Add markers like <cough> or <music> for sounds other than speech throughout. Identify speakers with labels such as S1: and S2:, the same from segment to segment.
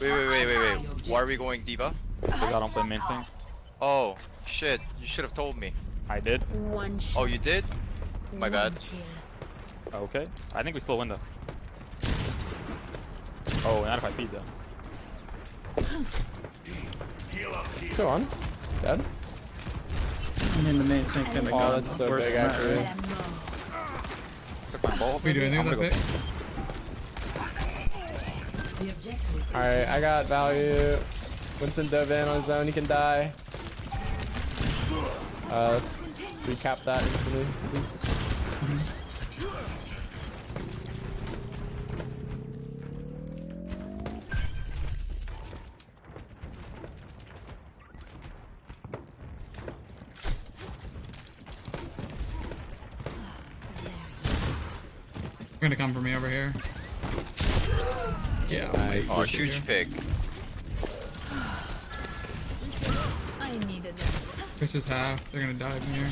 S1: Wait, wait, wait, wait, wait. Why are we going Diva?
S2: Because I don't play main thing.
S1: Oh, shit. You should have told me.
S2: I did.
S3: One
S1: Oh,
S3: shot,
S1: you did? My
S3: one
S1: bad.
S3: kill.
S2: Okay. I think we still win though. Oh, not if I feed though.
S4: Still on. Dead.
S5: I'm in the main tank and the
S4: Oh,
S5: gun.
S4: that's so
S5: Worse
S4: big,
S5: than that,
S4: actually.
S5: right?
S3: Let 'em know.
S2: Took my ball.
S6: We do anything
S2: I'm
S6: with
S4: Alright, I got value. Winston dove in on his own, he can die. Uh, let's recap that instantly, please.
S6: They're gonna come for me over here. Yeah.
S4: Nice.
S1: Oh,
S6: Shit,
S1: huge
S6: here.
S1: pick.
S3: I needed them.
S6: Chris is half. They're gonna die from here.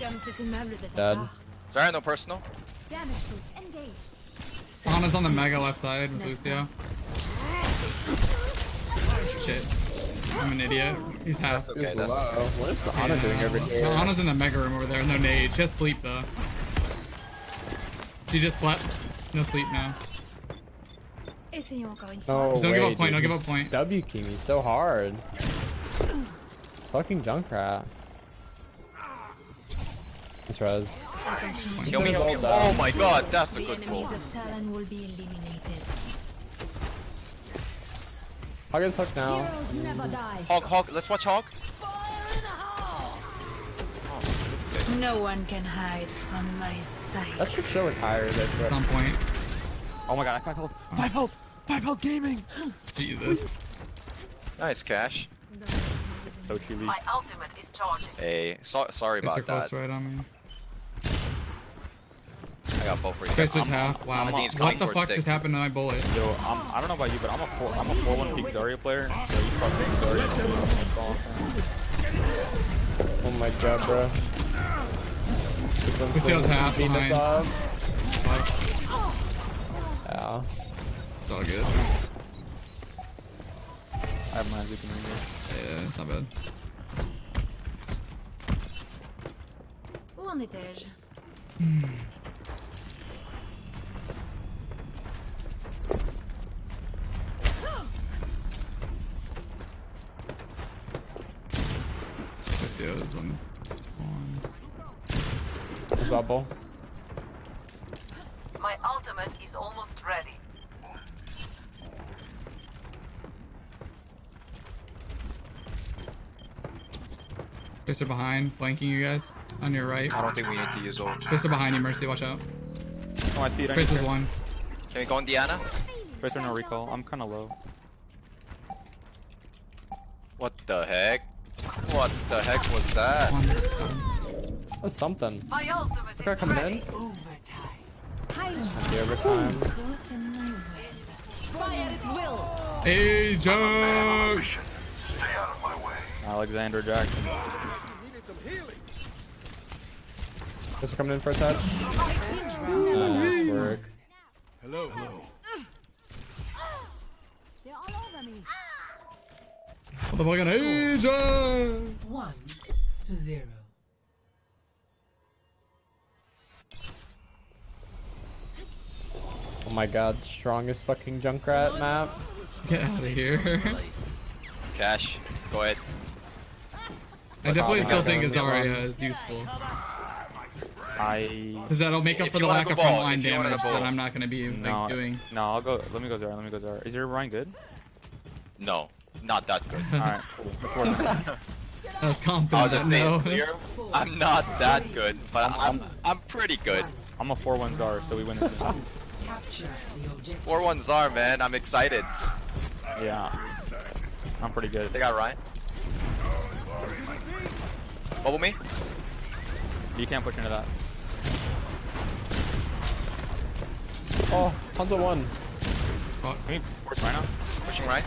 S3: Comme cet immeuble de ta
S4: Dead.
S1: Sorry, no personal.
S3: Damage tools engaged.
S6: Ana's on the mega left side with Lucio. Shit. I'm an idiot. He's half.
S1: That's okay. That's okay.
S4: What is Ana doing over here?
S6: No, Ana's in the mega room over there. No nade. Just sleep though. She just slept. No sleep now.
S3: Essayons encore une fois.
S4: No
S6: Just don't give up point,
S4: dude.
S6: don't give up point.
S4: W king, he's so hard. It's fucking Junkrat. This res.
S3: Attention.
S1: Kill me, kill me. Oh my god, that's a
S3: The
S1: good pull.
S3: enemies of Talon will be eliminated.
S4: Hog is hooked now.
S3: Heroes never die.
S1: Hog, Hog, let's watch Hog.
S3: Oh, no one can hide from my sight.
S4: That should show retired, I
S6: At some point.
S2: Oh my god, I have five health. Five health. Five health gaming. <gasps>
S6: Jesus.
S1: Nice, Cash.
S2: So chewy.
S7: My ultimate is charging.
S1: Hey, so, sorry
S6: Guess they're
S1: about that.
S6: right on me.
S1: I got both for you.
S6: Chris is
S1: I'm-
S6: half. Wow.
S1: I'm- Dean's
S6: What the fuck
S1: stick.
S6: just happened to my bullet?
S2: Yo, I'm, I don't know about you, but I'm a four. I'm a four one peak Zarya player. So you fuck being Zarya.
S4: Oh my god, bro. This one's
S6: half
S4: beating us
S6: behind.
S4: up.
S6: Fuck.
S4: Yeah.
S6: It's all good.
S2: I have my Zuki in
S6: Yeah, it's not bad.
S3: Où en étais-je
S6: Lucio's on. on.
S4: Bubble.
S7: My ultimate is almost ready.
S6: Chris are behind, flanking you guys. On your right.
S1: I don't think we need to use ult.
S6: Chris are behind you, Mercy. Watch out.
S2: Oh, I feed. I
S6: Chris
S2: need
S6: is
S2: to-
S6: one.
S1: Can we go on Diana?
S2: Chris or no recall. I'm kind of low.
S1: What the heck? What the heck was that?
S4: That's something.
S7: My ultimate
S4: Look at
S7: is
S4: coming in.
S3: Highlight.
S4: The overtime.
S3: Caught in my web. Fire at will.
S6: Agent!
S2: Alexander Jackson.
S4: This coming in for a touch. Nice work.
S3: They're all over me.
S6: Motherfucking agent!
S8: One to zero.
S4: Oh my god, strongest fucking Junkrat map.
S6: Get out of here. <laughs>
S1: Cash, go ahead.
S6: I definitely still think
S4: This.
S6: Azaria is useful.
S2: I.
S6: Because that'll make up
S1: If
S6: for the lack of
S1: ball,
S6: frontline
S1: if you wanna
S6: damage
S1: go
S6: that. I'm not going to be
S2: No,
S6: like, doing.
S2: no, I'll go. Let me go Zara. Let me go Zara. Is your Rein good?
S1: No, not that good. <laughs>
S2: All right, cool. Let's work on it.
S6: I was confident
S1: I'll
S6: that
S1: just say
S6: no.
S1: it clear. I'm not that good, but I'm I'm pretty good.
S2: I'm a 4-1 Zara, so we win this. <laughs> game.
S8: Capture the.
S1: Four ones are man. I'm excited.
S2: Yeah. I'm pretty good.
S1: They got Rein. Bubble me.
S2: You can't push into that.
S4: Oh, Hanzo one.
S6: Fuck.
S2: Can we force right now?
S1: Pushing right.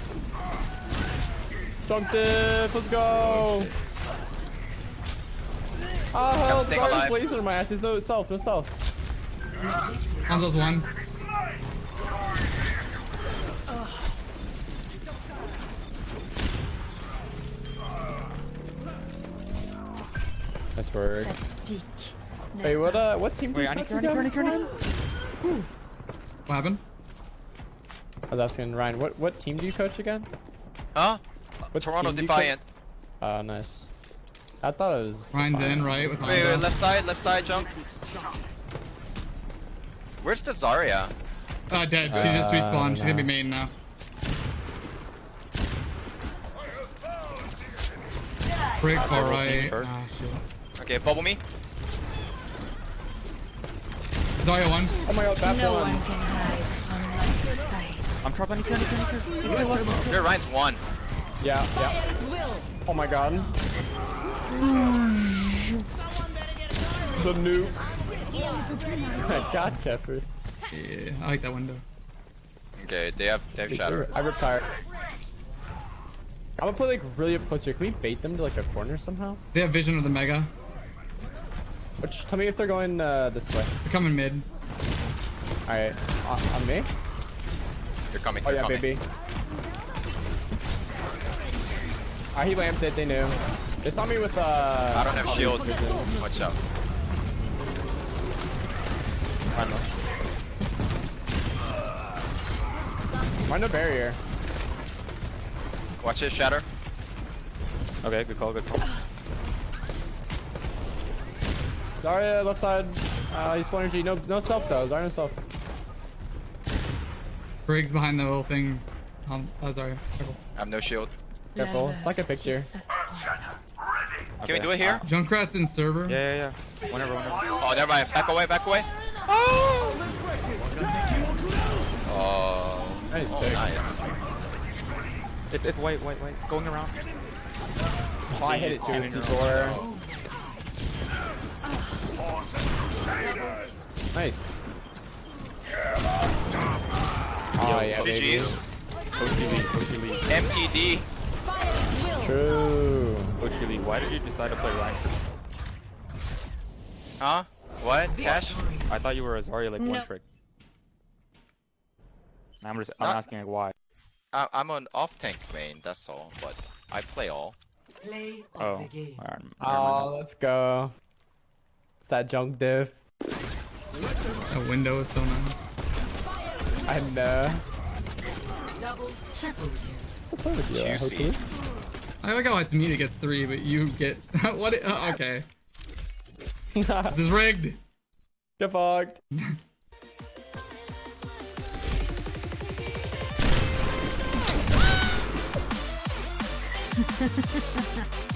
S4: Junked it. Let's go. Ah, help.
S1: staying
S4: Sorry, laser in my ass. There's no self, no self.
S6: Hanzo's one.
S4: Nice work.
S3: Ça pique.
S4: Wait, what uh, what team do
S2: Wait,
S4: you
S2: I need
S4: coach
S2: cure, I need
S4: again?
S2: cure, I need cure, I need
S6: What happened?
S4: I was asking Ryan, what what team do you coach again?
S1: Huh?
S4: What
S1: Toronto
S4: team
S1: Defiant.
S4: Oh, nice. I thought it was.
S6: Ryan's
S4: Defiant.
S6: in, right? With
S1: Wait, wait, left side, left side, jump. Where's the Zarya?
S6: Uh, dead. She just
S4: Uh,
S6: respawned. She's gonna be
S4: no.
S6: main now. Break far right.
S2: first.
S6: Shit.
S1: Okay, bubble me.
S6: Zarya one.
S4: Oh my god, that
S3: No
S4: one.
S3: one can hide from my sight.
S2: I'm trapped. I need cure, I need cure, I need cure.
S1: Here, Rein's one.
S4: Yeah, yeah. Oh my god. the nuke. <laughs> god, Kephrii.
S6: Yeah, I like that window.
S1: Okay, they have they have shatter.
S4: I retired. I'm gonna put like really up close here. Can we bait them to like a corner somehow?
S6: They have vision of the mega.
S4: Which tell me if they're going uh, this way.
S6: They're coming mid.
S4: All right, uh, on me.
S1: They're coming.
S4: Oh
S1: They're
S4: yeah,
S1: coming.
S4: baby. Ah, he lamped it. They knew. They saw me with uh.
S1: I don't have shield. Watch out.
S2: Rein low.
S4: Why no barrier?
S1: Watch it, shatter.
S2: Okay, good call, good call.
S4: Zarya left side. Uh, he's full energy. No, no self though. Zarya no self.
S6: Brig's behind the little thing. Um, oh, Zarya. Careful.
S1: I have no shield.
S4: Careful. It's like a picture.
S1: Can we do it here?
S6: Junkrat's in server.
S2: Yeah, yeah, yeah. Whenever, whenever.
S1: Oh, never mind. Back away, back away. Oh.
S4: Nice
S1: Oh,
S4: pick.
S1: nice.
S2: It's, it's white, white, white. Going around.
S4: Oh, I hit it too. C4. Nice. Oh yeah, baby.
S1: GG's.
S2: Coachy Lee, Coachy Lee.
S1: MTD.
S4: True.
S2: Coachy Lee, why did you decide to play Rein?
S1: Huh? What? Cash?
S2: I thought you were a Zarya like
S3: No.
S2: one trick. I'm just, I'm
S1: Not-
S2: asking like why.
S1: I I'm an off tank main, that's all. But I play all.
S8: Play of
S2: Oh,
S8: the game.
S2: alright, never
S4: Oh, let's go. It's that junk diff.
S6: That window is so nice.
S4: I know.
S8: Double, triple kill.
S4: Play with you,
S1: Juicy.
S4: Hoku.
S6: I like how it's me that gets three, but you get <laughs> what? Uh, okay, <laughs> this is rigged.
S4: Get fucked. <laughs>